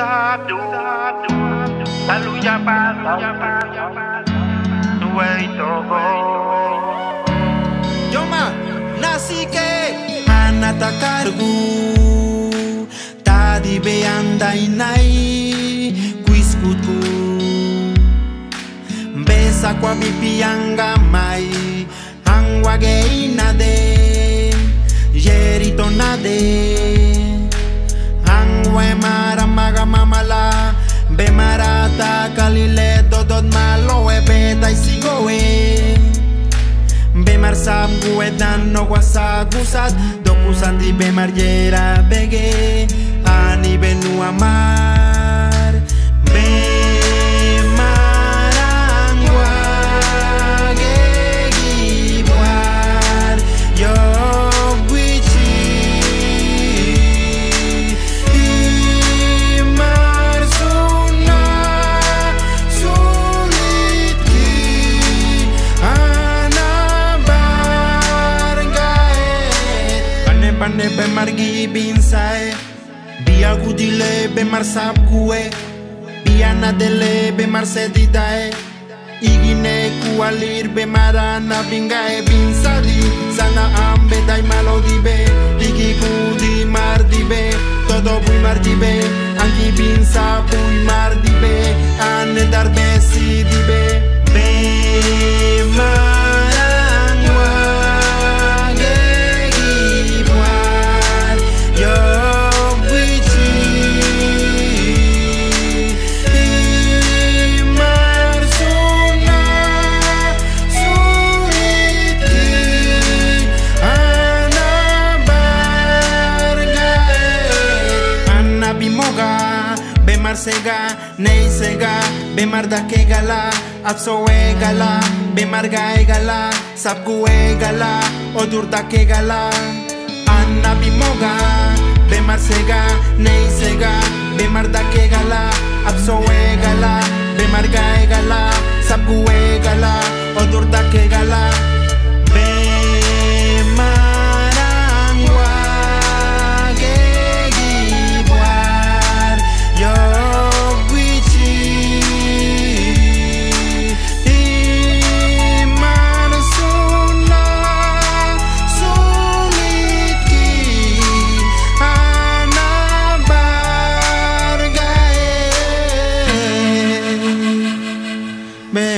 sadu Aluya palo Wey toho Yoma nasike Anata kargu Tadi beanda inai Kuiskutu Besa kwa bipianga mai Angwa geina de Jeritonade marata kalile dodot malo e beta isigoe Bemar sab gue dan no wasa gusat Doku sandi bemar jera bege. Ani benu amar Pane be margi binsae Bia gudile be mar sap kue Bia nadele be mar sedidae Igine kualir be marana bingae binsadi Sana ambe dai malodi be Ligi kudi mardi be Todo bui mardi be Anki binsa bui mardi be Ane dar besi Bemar sega, nei sega Bemar da ke gala Apso e gala Bemar ga e gala Sapgu e gala Odur da ke gala. Anabimoga Bemar sega,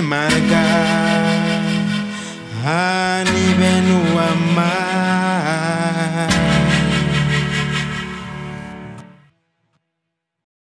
my God. I even know